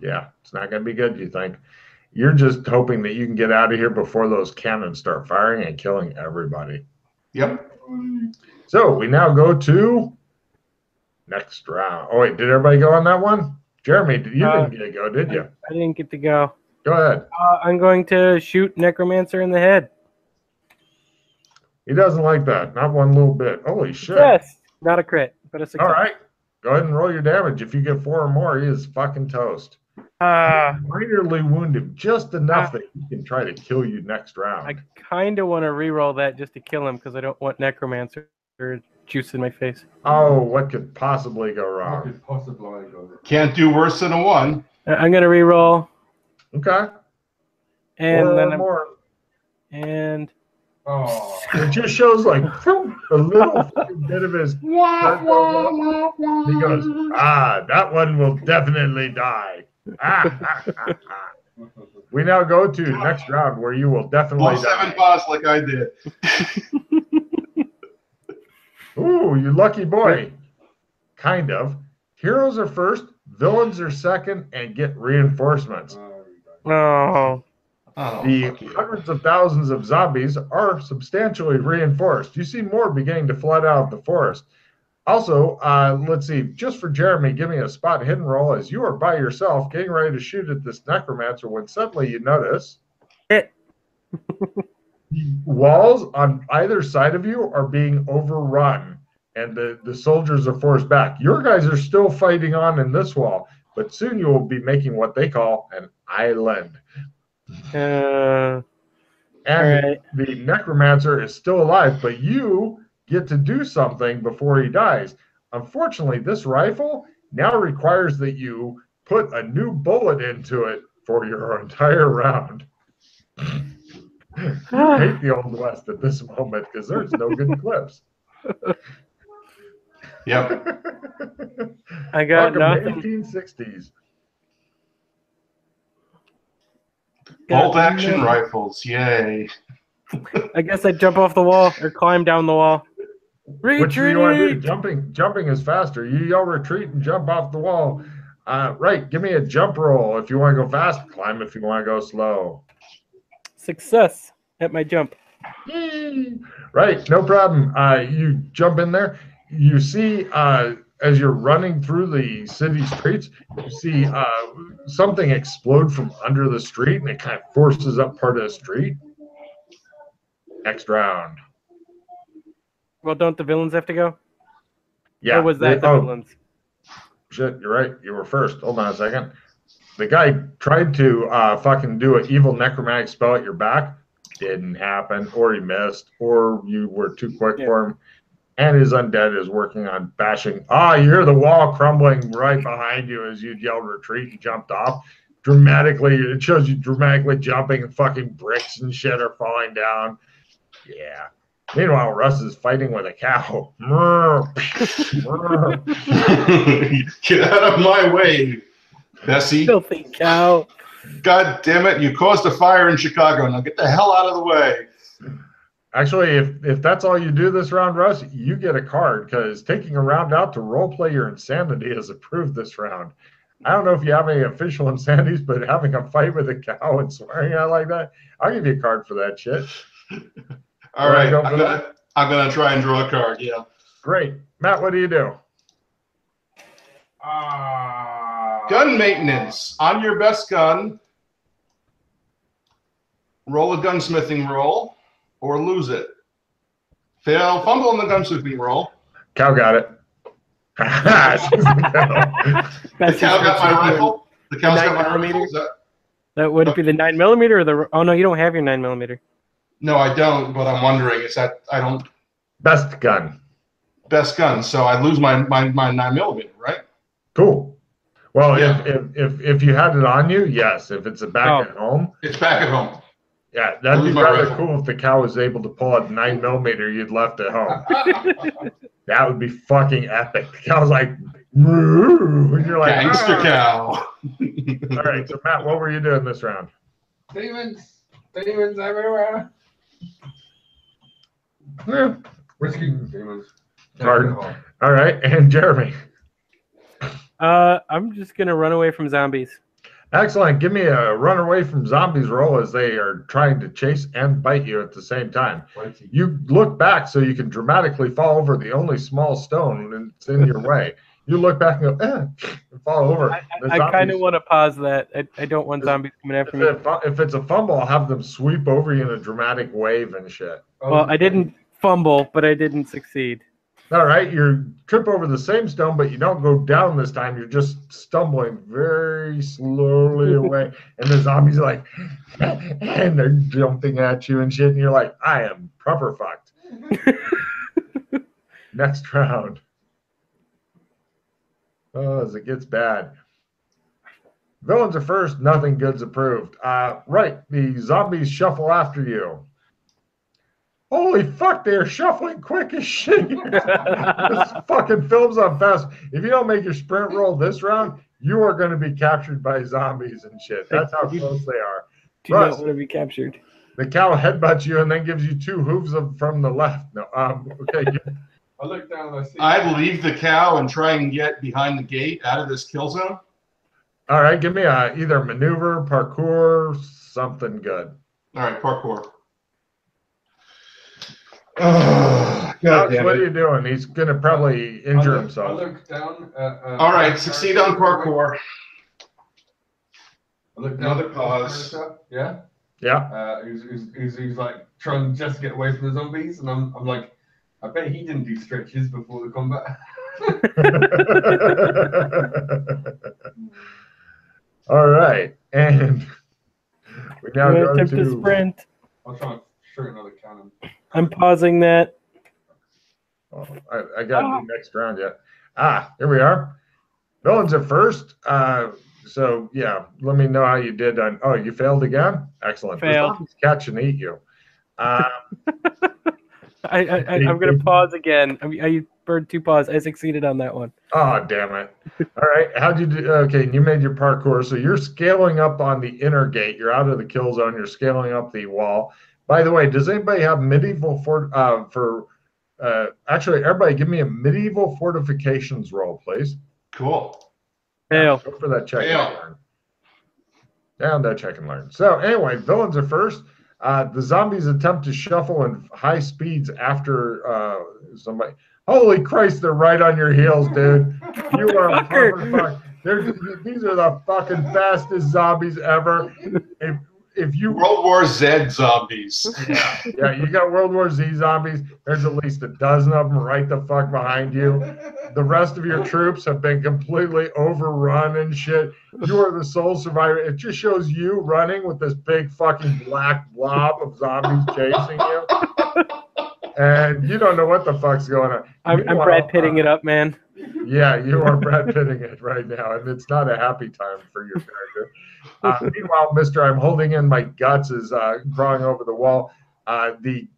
yeah, it's not going to be good, you think? You're just hoping that you can get out of here before those cannons start firing and killing everybody. Yep. So we now go to next round. Oh wait, did everybody go on that one? Jeremy, did- you Uh, didn't get to go, did you? I didn't get to go. Go ahead. Uh, I'm going to shoot Necromancer in the head. He doesn't like that, not one little bit. Holy shit! Yes, not a crit, but a success. All right, go ahead and roll your damage. If you get four or more, he is fucking toast. Ah, Minorly wounded, just enough that he can try to kill you next round. I kind of want to re-roll that just to kill him because I don't want Necromancer juice in my face. Oh, what could possibly go What wrong? could possibly go Can't do worse than a one. Uh, I'm gonna re-roll, Okay. and four then or I'm, more. and Oh, It just shows like *laughs* a little bit of his. He goes, ah, that one will definitely die. Ah, *laughs* we now go to next round where you will definitely Blow seven die. paws like I did. *laughs* Ooh, you lucky boy. Kind of. Heroes are first, villains are second, and get reinforcements. Oh, Oh, The hundreds of thousands of zombies are substantially reinforced. You see more beginning to flood out of the forest. Also, uh, let's see, just for Jeremy, give me a spot hidden roll as you are by yourself getting ready to shoot at this necromancer when suddenly you notice Hit. the walls on either side of you are being overrun and the, the soldiers are forced back. Your guys are still fighting on in this wall, but soon you will be making what they call an island. Uh, And all right. the necromancer is still alive, but you get to do something before he dies. Unfortunately, this rifle now requires that you put a new bullet into it for your *laughs* entire round. I *sighs* hate the Old West at this moment because there's no good *laughs* clips. Yep. *laughs* I got Welcome nothing. 1860s. Got Bolt action rifles. Yay. I guess I'd jump off the wall or climb down the wall. Which do you want to do? Retreat! Jumping, jumping is faster. You yell retreat and jump off the wall. Uh, right. Give me a jump roll if you want to go fast. Climb if you want to go slow. Success at my jump. Yay. Right. No problem. Uh, you jump in there. You see, uh, as you're running through the city streets, you see uh, something explode from under the street, and it kind of forces up part of the street. Next round. Well, don't the villains have to go? Yeah. or was that they- the oh, villains? Shit, you're right. You were first. Hold on a second. The guy tried to uh, fucking do an evil necromantic spell at your back. Didn't happen, or he missed, or you were too quick Yeah. for him. And his undead is working on bashing. Ah, you hear the wall crumbling right behind you as you yelled retreat and jumped off. Dramatically, it shows you dramatically jumping and fucking bricks and shit are falling down. Yeah. Meanwhile, Russ is fighting with a cow. Mrr, mrr. *laughs* *laughs* Get out of my way, Bessie. Filthy cow. God damn it. You caused a fire in Chicago. Now get the hell out of the way. Actually, if if that's all you do this round, Russ, you get a card because taking a round out to role play your insanity is approved this round. I don't know if you have any official *laughs* insanities, but having a fight with a cow and swearing out like that, I'll give you a card for that shit. *laughs* All Wanna right. go I'm gonna, I'm gonna try and draw a card. Yeah. Great. Matt, what do you do? Ah. Gun maintenance. On your best gun, roll a gunsmithing roll or lose it. Fail, fumble in the gunsmithing roll. Cow got it. *laughs* The cow got my rifle. The cow's nine got my millimeter? rifle. Is that- That would it be the nine millimeter or the? Oh no, you don't have your nine millimeter. No, I don't, but I'm wondering, is that I don't Best gun. best gun, so I lose my my, my nine millimeter, right? Cool. Well, Yeah. if, if if if you had it on you, yes. If it's a back Oh. at home, It's back at home. Yeah, that'd be Lose my rather rifle. cool if the cow was able to pull a nine millimeter you'd left at home. *laughs* That would be fucking epic. The cow's like, moo, and you're like, Gangster "Ah." cow. All right, so Matt, what were you doing this round? Demons. Demons everywhere. Yeah. Whiskey. Demons. Pardon? All right, and Jeremy. Uh, I'm just gonna run away from zombies. Excellent. Give me a run away from zombies roll as they are trying to chase and bite you at the same time. You look back so you can dramatically fall over the only small stone that's in your way. *laughs* You look back and go, eh, and fall over. I, The I kind of want to pause that. I, I don't want zombies coming after If, me. it, if it's a fumble, I'll have them sweep over you in a dramatic wave and shit. Well, I didn't fumble, but I didn't succeed. All right, you trip over the same stone, but you don't go down this time. You're just stumbling very slowly *laughs* away, and the zombies are like, *laughs* and they're jumping at you and shit, and you're like, I am proper fucked. *laughs* Next round. Oh, as it gets bad. Villains are first, nothing good's approved. Uh, right, the zombies shuffle after you. Holy fuck, they're shuffling quick as shit. this *laughs* fucking film's on fast. If you don't make your sprint roll this round, you are going to be captured by zombies and shit. That's how *laughs* close they are. Do not Russ. want to be captured. The cow headbutts you and then gives you two hooves of, from the left. No, um, okay. *laughs* I look down and I see. I leave the cow and try and get behind the gate out of this kill zone. All right, give me a either maneuver, parkour, something good. All right, parkour. Oh, God Alex, damn what are you doing? He's going to probably injure I look, himself. I look down. At, uh, All right, succeed on parkour. I look down Another at pause. Yeah. Yeah. Uh, who's, who's, who's, who's like trying just to get away from the zombies, and I'm, I'm like, I bet he didn't do stretches before the combat. *laughs* All right, and *laughs* we now I'm go gonna attempt to to. sprint. I'll try and shoot another cannon. I'm pausing that. Oh, I, I got to do next round yet. Ah, here we are. Villains are first. Uh, so yeah, let me know how you did on. Oh, you failed again. Excellent. The Failed. Catch and eat you. Um, *laughs* I, I, I I'm gonna pause again. I, I burned two pause. I succeeded on that one. Oh, damn it. All right. How'd you do? Okay. You made your parkour. So you're scaling up on the inner gate. You're out of the kill zone. You're scaling up the wall. By the way, does anybody have medieval for, uh, for, uh, actually, everybody give me a medieval fortifications roll, please. Cool. Fail. Go for that check Fail. and learn. Down that check and learn. So anyway, villains are first. Uh, the zombies attempt to shuffle in high speeds after uh, somebody. Holy Christ, they're right on your heels, dude. You are a Fucker. fuck. They're, these are the fucking fastest zombies ever. If, if you World War Z zombies. *laughs* yeah, yeah, you got World War Z zombies. There's at least a dozen of them right the fuck behind you. The rest of your troops have been completely overrun and shit. You are the sole survivor. It just shows you running with this big fucking black blob of zombies chasing you. And you don't know what the fuck's going on. I'm, I'm Brad Pitting it up, man. Yeah, you are Brad Pitting it right now, and it's not a happy time for your character. Uh, *laughs* meanwhile, Mister, I'm holding in my guts is uh, crawling over the wall. Uh, the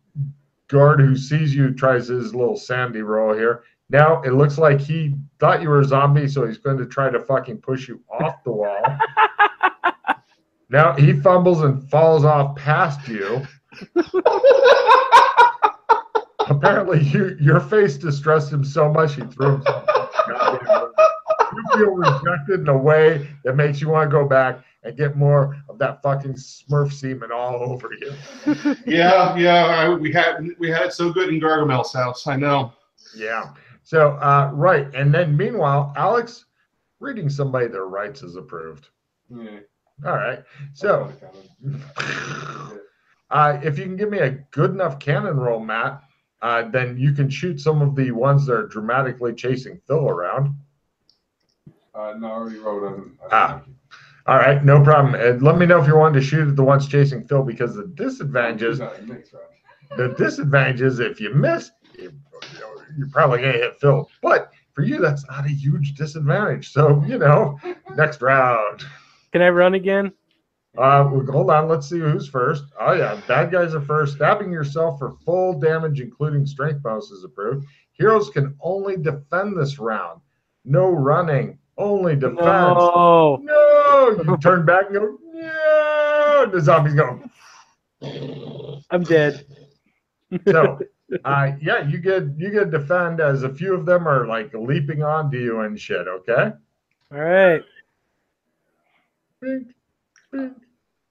guard who sees you tries his little sandy roll here. Now it looks like he thought you were a zombie, so he's going to try to fucking push you off the wall. *laughs* now he fumbles and falls off past you. *laughs* *laughs* Apparently, you, your face distressed him so much he threw himself. off the *laughs* goddamn roof. You feel rejected in a way that makes you want to go back and get more of that fucking Smurf semen all over you. *laughs* yeah, yeah. I, we had we had it so good in Gargamel's house. I know. Yeah. So, uh, right. And then meanwhile, Alex, reading somebody their rights is approved. Yeah. All right. So, uh, if you can give me a good enough cannon roll, Matt, uh, then you can shoot some of the ones that are dramatically chasing Phil around. Uh, no, I already rolled them. Ah. All right, no problem. And let me know if you wanted to shoot at the ones chasing Phil because the disadvantage is the disadvantage is if you miss, you, you're probably gonna hit Phil. But for you, that's not a huge disadvantage. So you know, next round. Can I run again? Uh, well, hold on. Let's see who's first. Oh yeah, bad guys are first. Stabbing yourself for full damage, including strength bonus, is approved. Heroes can only defend this round. No running. Only defense. No. No. You *laughs* turn back and go. No. The zombies go. I'm dead. So, *laughs* uh, yeah, you get you get defend as a few of them are like leaping onto you and shit. Okay. All right. Bink, bink.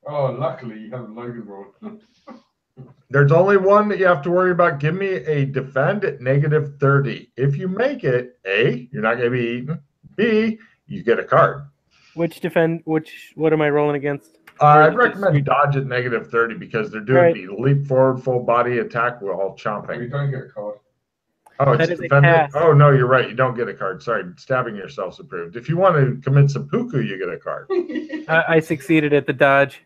Oh, luckily you have a Logan roll. *laughs* There's only one that you have to worry about. Give me a defend at negative 30. If you make it, A, you're not going to be eaten. B, you get a card. Which defend? Which? What am I rolling against? Uh, I'd recommend just- dodge at negative 30 because they're doing Right. the leap forward, full body attack while you chomping. You don't get a card. Oh, That it's is a defended. Oh, no, you're right. You don't get a card. Sorry, stabbing yourself's approved. If you want to commit seppuku, you get a card. *laughs* I, I succeeded at the dodge.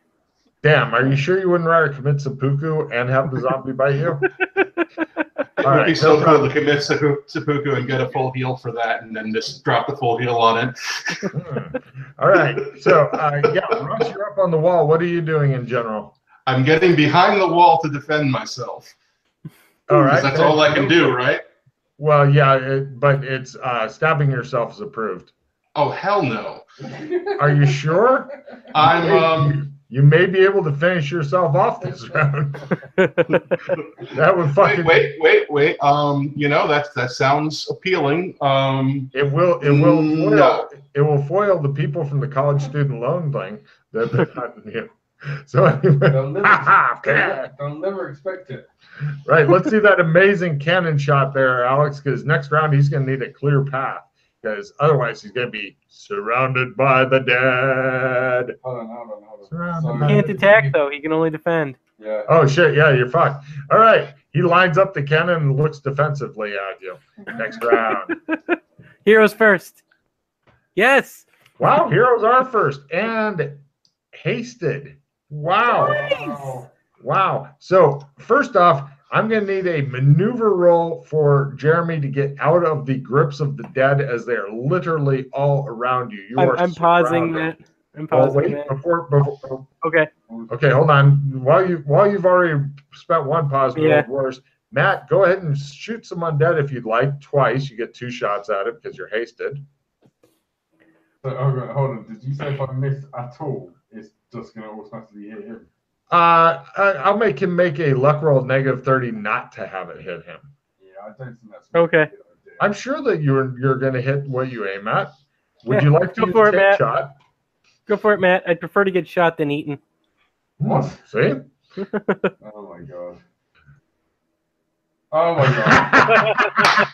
Damn, are you sure you wouldn't rather commit seppuku and have the zombie bite you? It *laughs* All would right, be no so cool to commit seppu- seppuku and get a full heal for that, and then just drop the full heal on it. Hmm. All right. So, uh, yeah, Russ, you're up on the wall. What are you doing in general? I'm getting behind the wall to defend myself. All right. That's all I can do, right? Well, yeah, it, but it's uh, stabbing yourself is approved. Oh hell no! Are you sure? I'm um. You may be able to finish yourself off this *laughs* round. *laughs* that would Wait, fucking. wait, wait, wait. wait. Um, you know that that sounds appealing. Um, It will. It will. Mm, Foil, no. It will foil the people from the college student loan thing that they're *laughs* hunting you. So anyway, They'll never, okay. they'll never expect it. right. Let's see that amazing cannon shot there, Alex. Because next round he's going to need a clear path. Because otherwise he's going to be surrounded by the dead. Hold on, hold on, hold on. Surrounded So- Can't attack though. He can only defend. Yeah. Oh shit! Yeah, you're fucked. All right. He lines up the cannon and looks defensively at you. Next round. *laughs* Heroes first. Yes. Wow, heroes are first and hasted. Wow. Wow. Wow. So, first off, I'm going to need a maneuver roll for Jeremy to get out of the grips of the dead as they are literally all around you. You I'm, are I'm pausing surrounded. that. I'm Oh, pausing wait, that. before, before, Okay. okay, hold on. While you while you've already spent one pause, Yeah. worse. Matt, go ahead and shoot some undead if you'd like. Twice, you get two shots at it because you're hasted. So, hold on, hold on. Did you say if I miss at all, it's just going to automatically hit him? Uh, I, I'll make him make a luck roll negative thirty not to have it hit him. Yeah, I don't think Okay. a good idea. I'm sure that you're you're going to hit what you aim at. Would Yeah, you like to go for it, take Matt. shot? Go for it, Matt. I'd prefer to get shot than eaten. What? See? *laughs* Oh my god. Oh my god.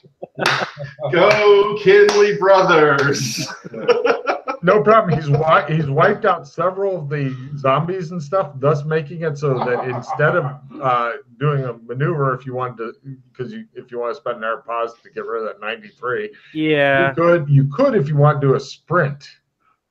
*laughs* go Kinley Brothers. *laughs* no problem. He's wi- he's wiped out several of the zombies and stuff, thus making it so that instead of uh, doing a maneuver, if you wanted to, because you if you want to spend an air pause to get rid of that 93, Yeah. you could you could if you want to do a sprint.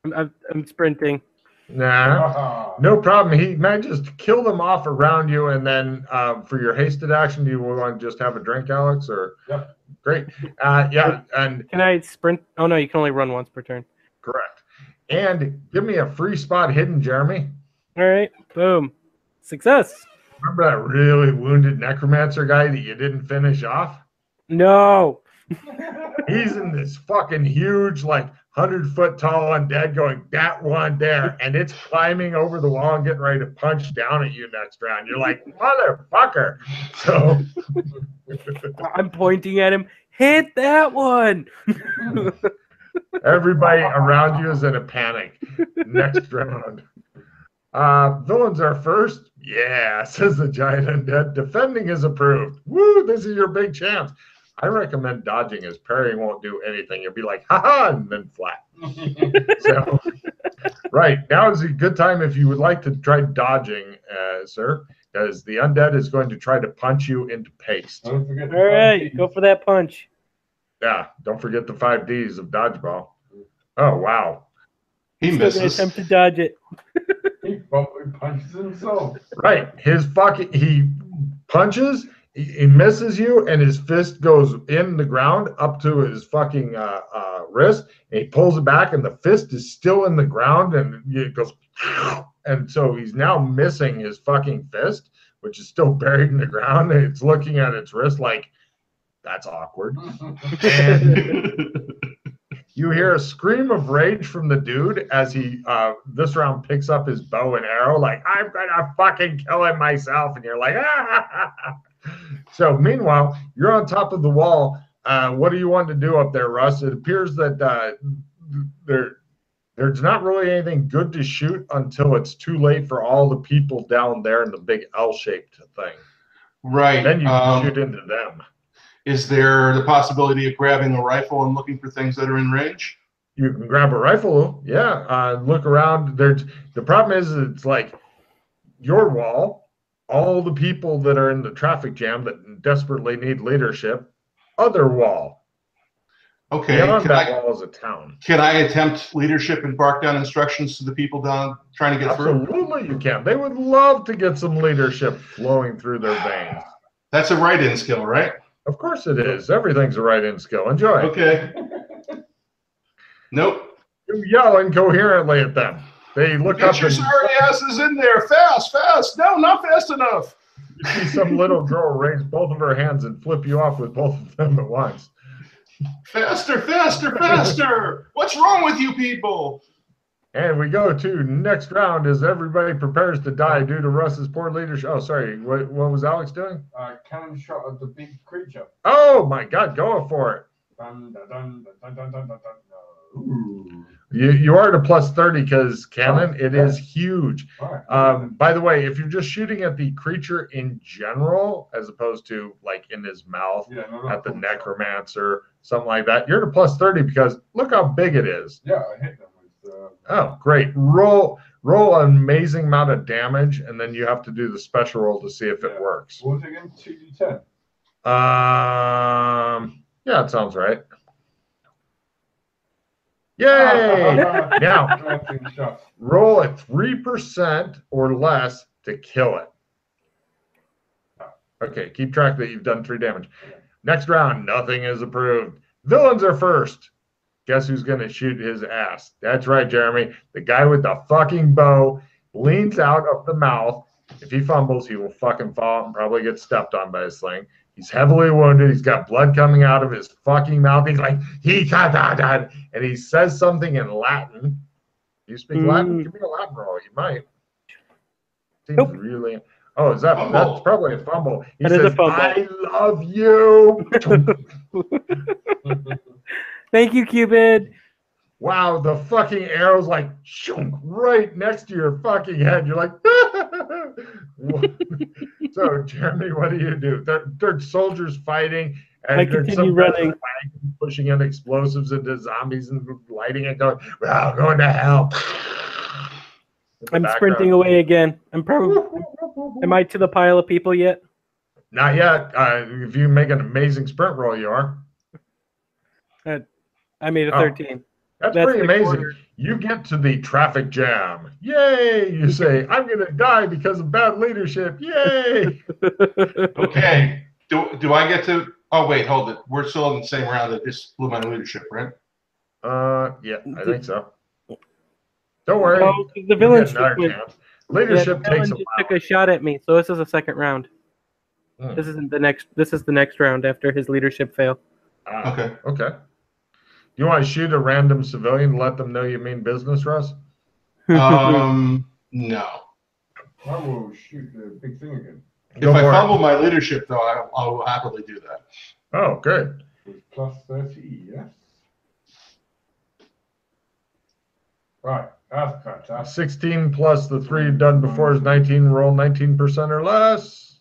I'm, I'm, I'm sprinting. Nah. Ah. No problem. He manages to kill them off around you, and then uh, for your hasted action, do you want to just have a drink, Alex? Or Yep. great, uh, yeah, and Can I sprint? Oh no, you can only run once per turn. Correct. And give me a free spot hidden, Jeremy. All right. Boom. Success. Remember that really wounded necromancer guy that you didn't finish off? No. *laughs* *laughs* He's in this fucking huge, like hundred foot tall undead, going that one there, and it's climbing over the wall and getting ready to punch down at you next round. You're like, motherfucker. So *laughs* I'm pointing at him. Hit that one. Everybody around you is in a panic. Next *laughs* round. Uh, villains are first. Yeah, *laughs* says the giant undead. Defending is approved. Woo, this is your big chance. I recommend dodging as parrying won't do anything. You'll be like, ha ha, and then flat. *laughs* So, right now is a good time if you would like to try dodging, uh, sir, because the undead is going to try to punch you into paste. All right. Go for that punch. Yeah, don't forget the five Ds of dodgeball. Oh, wow. He Still gonna misses. attempt to dodge it. He probably punches himself. Right. His fucking he punches, he, he misses you, and his fist goes in the ground up to his fucking uh, uh, wrist, and he pulls it back, and the fist is still in the ground, and it goes, and so he's now missing his fucking fist, which is still *laughs* buried in the ground. And it's looking at its wrist like that's awkward. *laughs* And you hear a scream of rage from the dude as he uh, this round picks up his bow and arrow, like I'm gonna fucking kill him myself, and you're like, ah. *laughs* So meanwhile, you're on top of the wall. Uh, what do you want to do up there, Russ? It appears that uh, there there's not really anything good to shoot until it's too late for all the people down there in the big L-shaped thing. right. Then you um, shoot into them. Is there the possibility of grabbing a rifle and looking for things that are in range? You can grab a rifle, yeah. Uh, look around. There's the problem is it's like your wall, all the people that are in the traffic jam that desperately need leadership. Other wall. Okay. Beyond Can that I, wall is a town. can I attempt leadership and bark down instructions to the people down trying to get through? Absolutely, you can. They would love to get some leadership flowing through their veins. That's a write-in skill, right? Of course it is. Everything's a write-in skill. Enjoy. Okay. Nope. You yell incoherently at them. They look Get up your and sorry asses in there, fast, fast. No, not fast enough. you see some little girl raise both of her hands and flip you off with both of them at once. Faster, faster, faster! What's wrong with you people? And we go to next round as everybody prepares to die due to Russ's poor leadership. Oh, sorry. What, what was Alex doing? Uh, cannon shot at the big creature. Oh my God, go for it. Dun, dun, dun. Ooh. You, you are at a plus 30 because cannon, it is huge. Right. Um, by the way, if you're just shooting at the creature in general, as opposed to like in his mouth yeah, no, not at the necromancer, something like that, you're at a plus 30 because look how big it is. Yeah, I hit. Uh, Oh, great. Roll roll an amazing amount of damage, and then you have to do the special roll to see if it Yeah. works. what was it again? 2d10. Um yeah, it sounds right. Yay! *laughs* Now- roll at three percent or less to kill it. Okay, keep track that you've done three damage. Next round, nothing is approved. Villains are first. Guess who's gonna shoot his ass? That's right, Jeremy. The guy with the fucking bow leans out of the mouth. If he fumbles, he will fucking fall and probably get stepped on by a sling. He's heavily wounded. He's got blood coming out of his fucking mouth. He's like, he da da da, and he says something in Latin. You speak Latin? Mm. Give me a Latin roll. You might. Seems Nope. really. Oh, is that Fumble. that's probably a fumble. He That is says, a fumble. "I love you." *laughs* *laughs* *laughs* Thank you, Cupid. wow, the fucking arrow's like shoom, right next to your fucking head. You're like, *laughs* *laughs* so Jeremy, what do you do? There, there's soldiers fighting, and I there's some running. pushing in explosives into zombies and lighting it, going, "Well, going to hell." *laughs* I'm sprinting away again. I'm probably. Am I to the pile of people yet? Not yet. Uh, if you make an amazing sprint roll, you are. I made a Oh. 13. That's, That's pretty amazing. quarter. You get to the traffic jam. Yay! You say, *laughs* I'm going to die because of bad leadership. Yay! *laughs* Okay. Do, do I get to? Oh wait, hold it. We're still in the same round. that just blew my leadership, right? Uh, yeah, I think so. Don't worry. No, 'cause the You villain get another just went- chance. yeah, Leadership the takes a while. took a shot at me, so this is a second round. Hmm. This isn't the next. This is the next round after his leadership fail. Ah, Okay. okay. You want to shoot a random civilian and let them know you mean business, Russ? Um, *laughs* no. I will shoot the big thing again. Go if I for it. fumble my leadership, though, I, I will happily do that. Oh, good. plus 30, yes. Right, that's fantastic. 16 plus the three done before is 19. Roll 19% or less.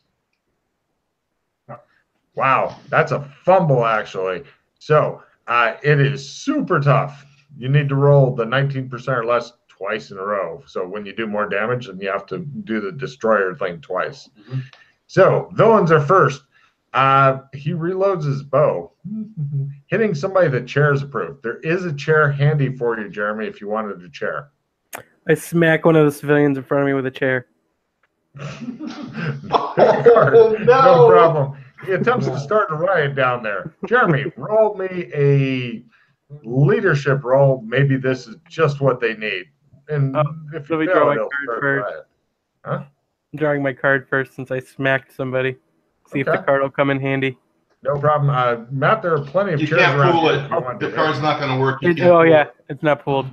Wow, that's a fumble, actually. So uh, it is super tough. You need to roll the 19% or less twice in a row. So when you do more damage, then you have to do the destroyer thing twice. Mhm. So villains are first. Uh, he reloads his bow, *laughs* hitting somebody that chair is approved. There is a chair handy for you, Jeremy, if you wanted a chair. I smack one of the civilians in front of me with a chair. *laughs* no. *laughs* no problem. He attempts to start a riot down there. Jeremy, roll me a leadership roll. Maybe this is just what they need. And Oh, if let you me fail, draw my it'll card start first. riot. I'm drawing my card first since I smacked somebody. See if the card will come in handy. No problem. Uh, Matt, there are plenty of You chairs can't around pull here it. if you want The card's not going to work. You It- oh yeah, it. it's not pulled.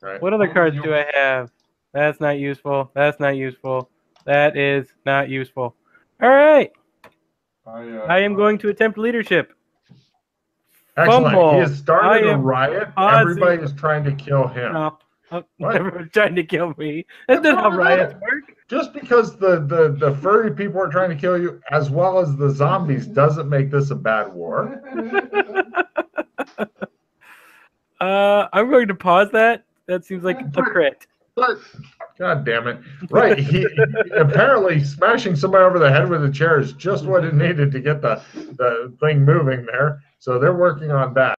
Right. What other cards do I have? That's not useful. That's not useful. That is not useful. All right, I, uh, I am going to attempt leadership. Excellent. Fumble. He has started I a am riot. pausing. Everybody is trying to kill him. No, oh, *laughs* everyone's trying to kill me. *laughs* That's not how riots work. Just because the, the, the furry people are trying to kill you, as well as the zombies, doesn't make this a bad war. *laughs* Uh, I'm going to pause that. That seems like a crit. But God damn it! Right, he, apparently smashing somebody over the head with a chair is just what it needed to get the the thing moving there. So they're working on that.